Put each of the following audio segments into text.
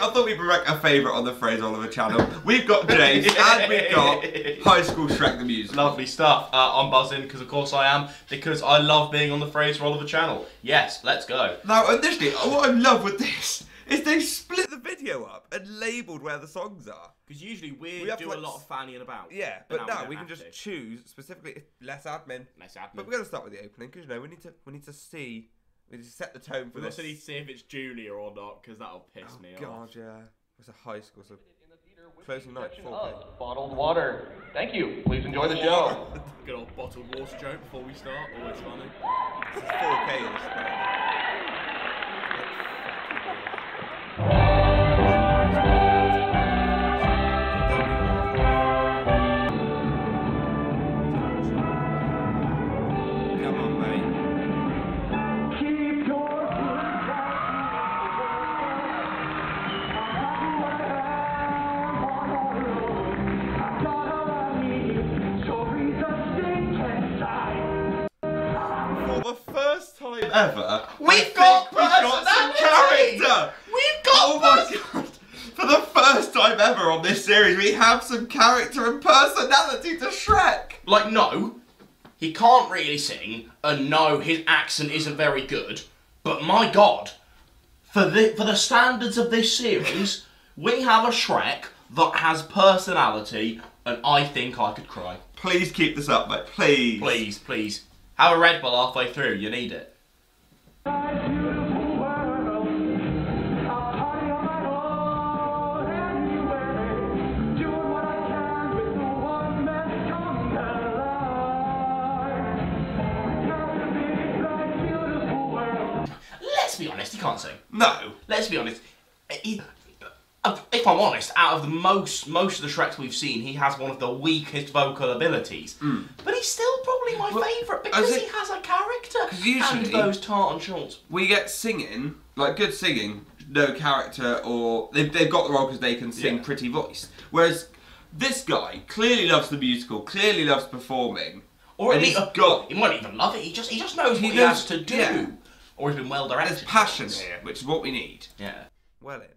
I thought we'd rank a favourite on the Fraser Oliver channel. We've got James and we've got High School Shrek the Musical. Lovely stuff. Uh, I'm buzzing because, of course, I am because I love being on the Fraser Oliver channel. Yes, let's go. Now, initially, what I love with this is they split the video up and labelled where the songs are. Because usually we, We do to, a lot of fanning about. Yeah, But but now now we we, can just to. choose specifically less admin. Less admin. But we're gonna start with the opening because you know we need to we need to see we just set the tone for We this. also need to see if it's junior or not because that'll piss oh me god, off. yeah, it's a high school, so with Closing night, exception 4K. of Bottled water. Thank you. Please enjoy the show. Good old bottled water joke before we start. Always funny. this is 4K this time ever, We've got think we've got some personality! character. We've got Oh my god! For the first time ever on this series, we have some character and personality to Shrek. Like, no, he can't really sing, and no, his accent isn't very good. But my God, for the for the standards of this series, we have a Shrek that has personality, and I think I could cry. Please keep this up, mate. Please. Please, please, have a Red Bull halfway through. You need it. Let's be honest, he can't sing. No. Let's be honest. If I'm honest, out of the most most of the Shreks we've seen, he has one of the weakest vocal abilities. Hmm. But he's still probably my. Well, favourite because think- he has a character. 'Cause usually- and those tartan shorts. We get singing, like good singing, no character, or they've, they've got the role because they can sing Yeah. pretty voice. Whereas this guy clearly loves the musical, clearly loves performing. Or at And least he's got- he might even love it. He just he just knows He what he, has to do. yeah. Or he's been well directed. There's passion here, which is what we need. Yeah. Well, it.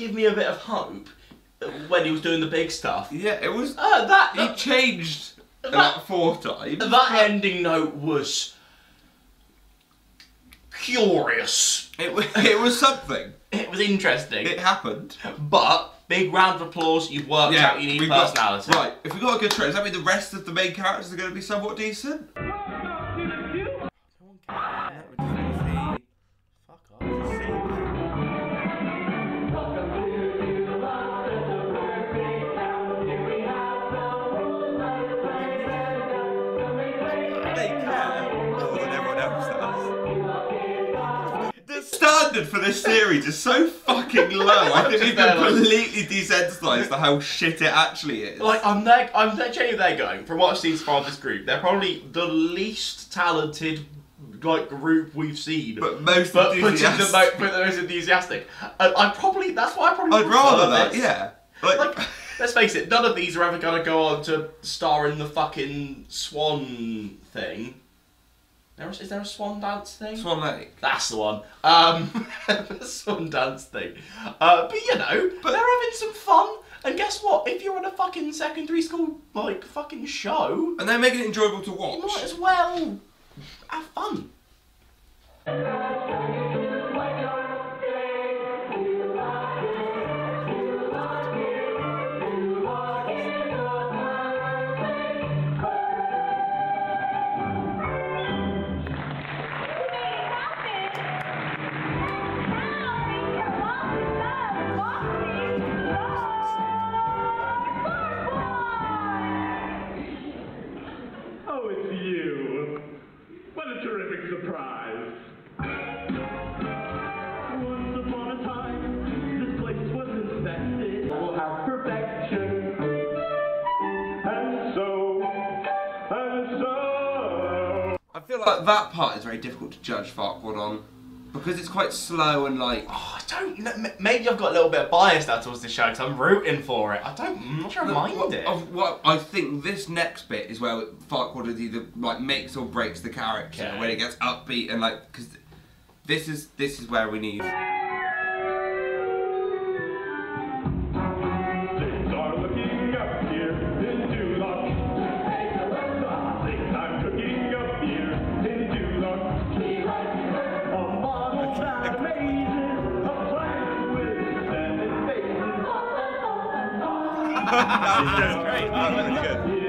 Give me a bit of hope when he was doing the big stuff. Yeah, it was. Uh, that, He changed That- about four times. that ending note was curious. It was, it was something. It was interesting. It happened. But big round of applause. You've worked out. You need we've got- personality. right, if we got a good trailer, does that mean the rest of the main characters are going to be somewhat decent? Standard for this series is so fucking low. I think we've They're completely desensitized to how shit it actually is. Like I'm there. I'm there. Genuinely there going. From what I've seen so far of this group, they're probably the least talented like group we've seen. but most but enthusiastic. but the most enthusiastic. I, I probably that's why I probably. I'd rather that, this. yeah. Like, Like, let's face it, none of these are ever gonna go on to star in the fucking Swan thing. There is, is there a Swan dance thing? Swan Lake. That's the one. Um, the Swan dance thing. Uh, but you know, But- they're having some fun. And guess what? If you're in a fucking secondary school like fucking show, And they're making it enjoyable to watch, you might as well have fun. Feel like that part is very difficult to judge Farquaad on because it's quite slow and like. Oh, I don't. kn- Maybe I've got a little bit of bias now towards this show because I'm rooting for it. I don't. I'm not sure I mind what, it. of what I think this next bit is where Farquaad is either like makes or breaks the character Okay. when it gets upbeat and like because this is this is where we need. That's great. That's really good.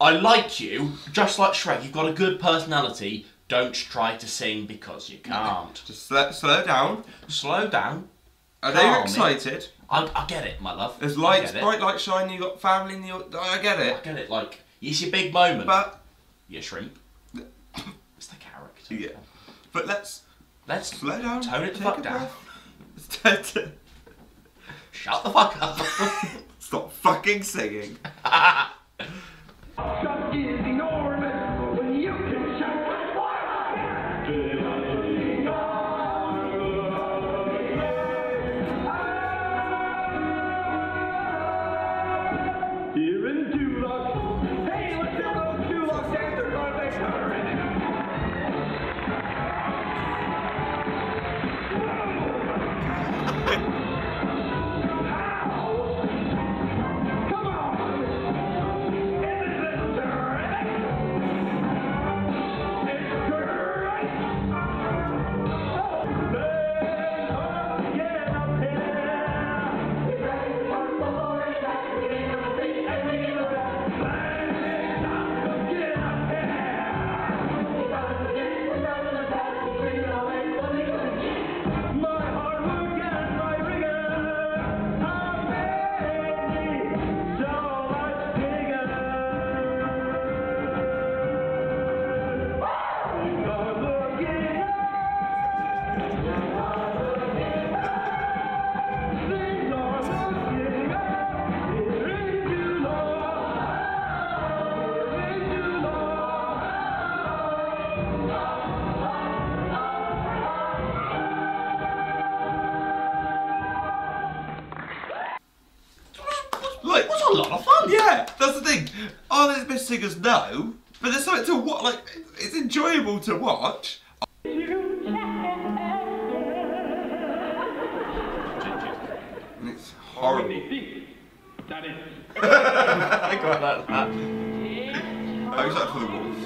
I like you, just like Shrek. You've got a good personality. Don't try to sing because you can't. Just slow, slow down. Slow down. I know you're Calm it. excited. I, I get it, my love. There's I lights, get it. bright lights shining. You got family in the. I get it. I it. get it. Like it's your big moment. But you shrimp. It's the character. yeah. But let's Let's slow down. Tone it the take fuck a down. breath. Shut the fuck up. Stop fucking singing. Just is a lot of fun. Yeah, that's the thing. Are there best singers? No, but there's something to watch. Like, it's enjoyable to watch. And it's horrible. I quite like that. I'm excited for the wolves.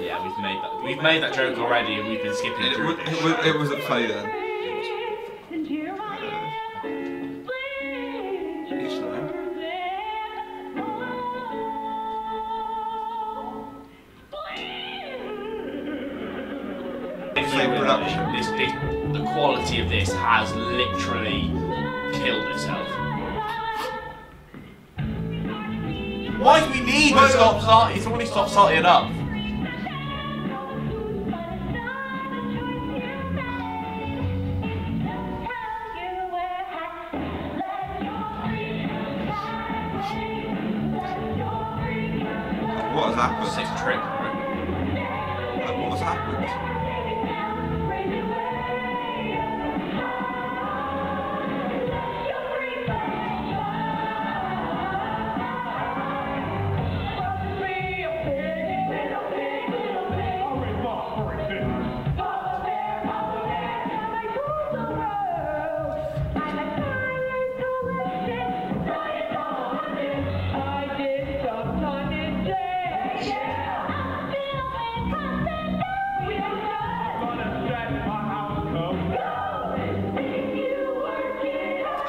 Yeah, we've made that. We've made that joke already, and we've been skipping It, through was, this. it, was, it wasn't funny then. Production. This, this, the quality of this has literally killed itself. Why do we need to stop starting? It's already stopped starting up. What has happened? Sick trick,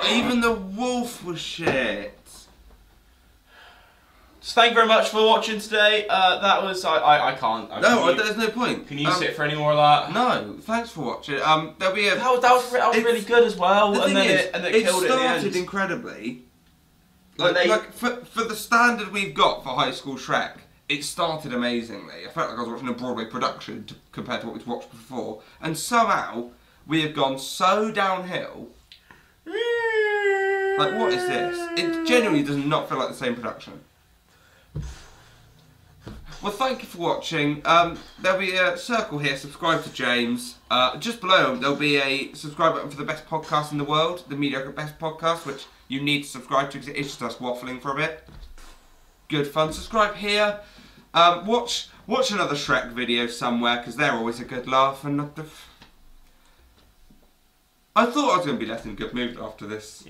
Even the wolf was shit. So thank you very much for watching today. Uh, that was I I, I can't. I, No, you, there's no point. can you Um, sit for any more of that? No, thanks for watching. Um, there'll be a. That was that was, that was really good as well. The and thing then is, it and it, it killed it started end. incredibly. Like Like, they- like for, for the standard we've got for High School Shrek, it started amazingly. I felt like I was watching a Broadway production to, compared to what we'd watched before, and somehow we have gone so downhill. Like, what is this? It genuinely does not feel like the same production. Well, thank you for watching. Um, there'll be a circle here. Subscribe to James. Uh, just below there'll be a subscribe button for the best podcast in the world, the mediocre best podcast, which you need to subscribe to because it is just us waffling for a bit. Good fun. Subscribe here. Um, watch watch another Shrek video somewhere because they're always a good laugh and not the. I thought I was going to be left in good mood after this.